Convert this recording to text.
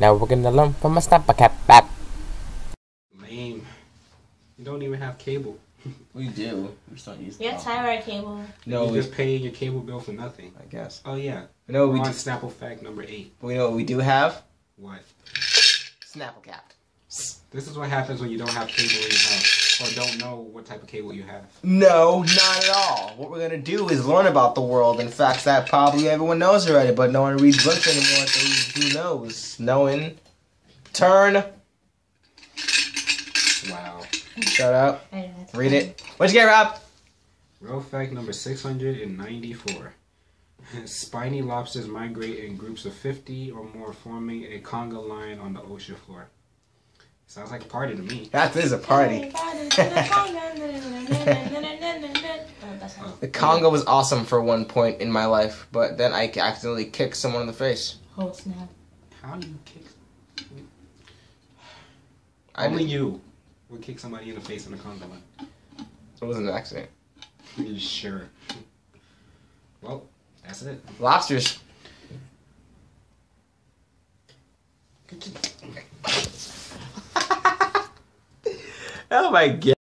Now we're gonna learn from a Snapple cap back. Lame. You don't even have cable. We do. We just don't use You the got Tyrant cable. No, you we, just paying your cable bill for nothing. I guess. Oh yeah. No, We're we on do, Snapple fact number eight. we know what we do have. What? Snapple cap. This is what happens when you don't have cable in your house or don't know what type of cable you have. No, not at all. What we're gonna do is learn about the world and facts that probably everyone knows already, but no one reads books anymore. So who knows? Knowing. Turn. Wow. Shut up. I don't know. Read it. What'd you get, Rob? Real fact number 694. Spiny lobsters migrate in groups of 50 or more, forming a conga line on the ocean floor. Sounds like a party to me. That is a party. Oh, The conga was awesome for one point in my life, but then I accidentally kicked someone in the face. Oh snap. How do you kick? I Only did, you would kick somebody in the face in a conga line. it wasn't an accident. You sure? Well, that's it. Lobsters. Oh my god.